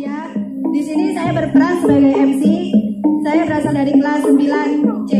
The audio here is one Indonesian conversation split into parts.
Ya, di sini saya berperan sebagai MC. Saya berasal dari kelas 9C.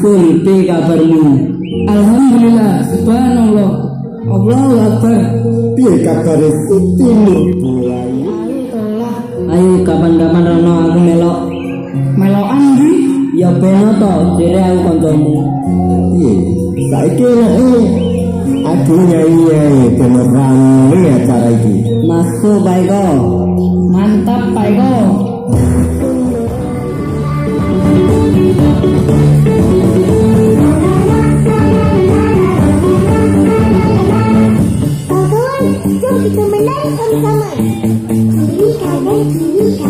kulite kabarmu Alhamdulillah subhanallah. Allahu Akbar. Piye kabare sutimu ayo kapan-kapan rono aku melok. Melok andi, ya beno to dhewe aku kancamu. Piye saiki rono eh. aku nyai eh, ae dene rame acara iki. Masuk baik mantap baik Thank you. 神様、神から君から。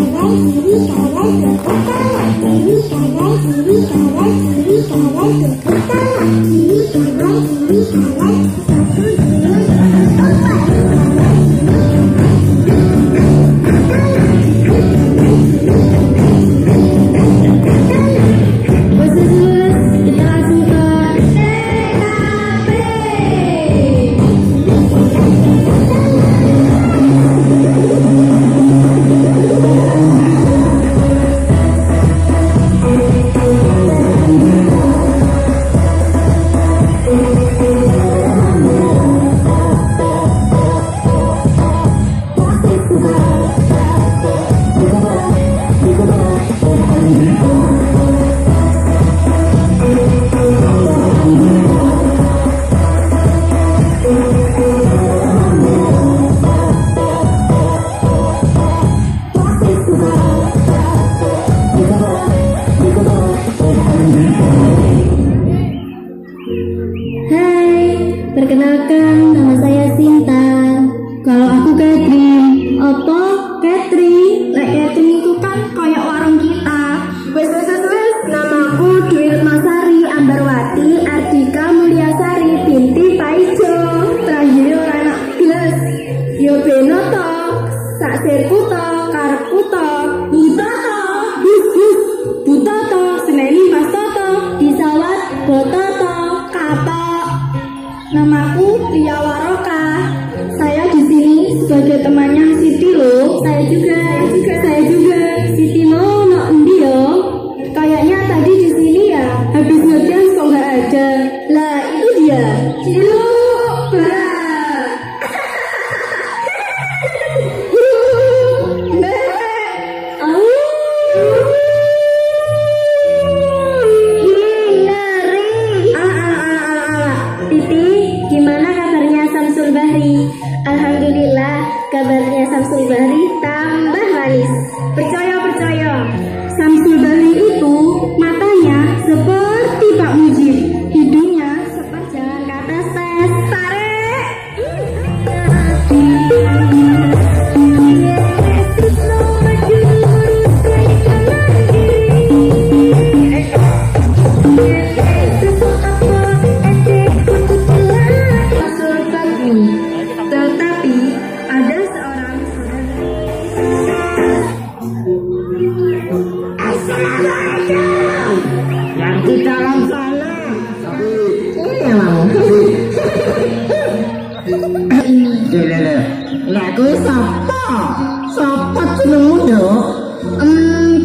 hacer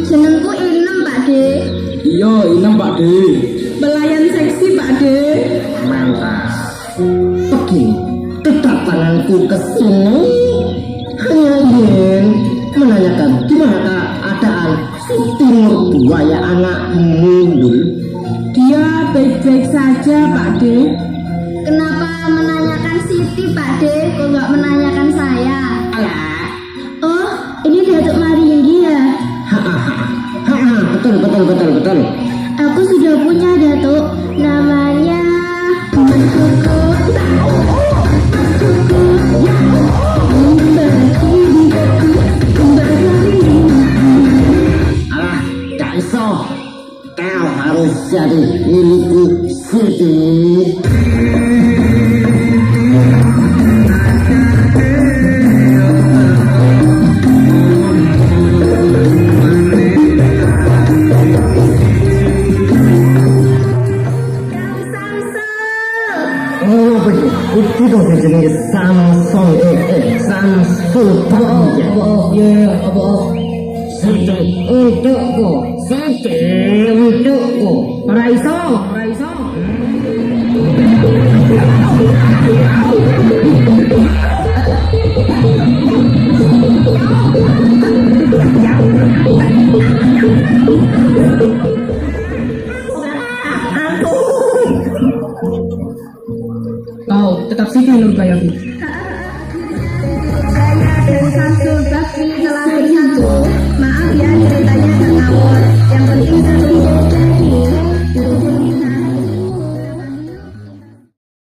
Jenengku Inem Pak D. Iya, Inem Pak D. Pelayan seksi Pak D. Mantap. Begini, kedatanganku ke sini hanya ingin menanyakan gimana keadaan si timur buaya anak mundur. Dia baik-baik saja Pak D. Kenapa menanyakan Siti Pak D? Kok nggak menanyakan saya? 자리 밀고 쓰지. Santai untukku. Santai untukku. Raiso, Raiso. Kau tetap sini Nur